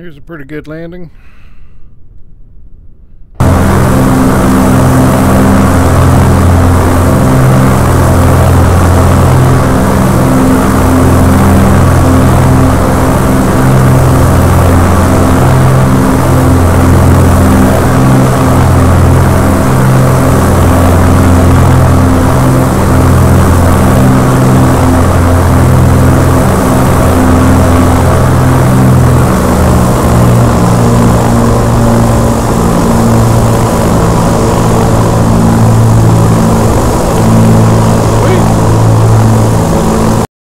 here's a pretty good landing.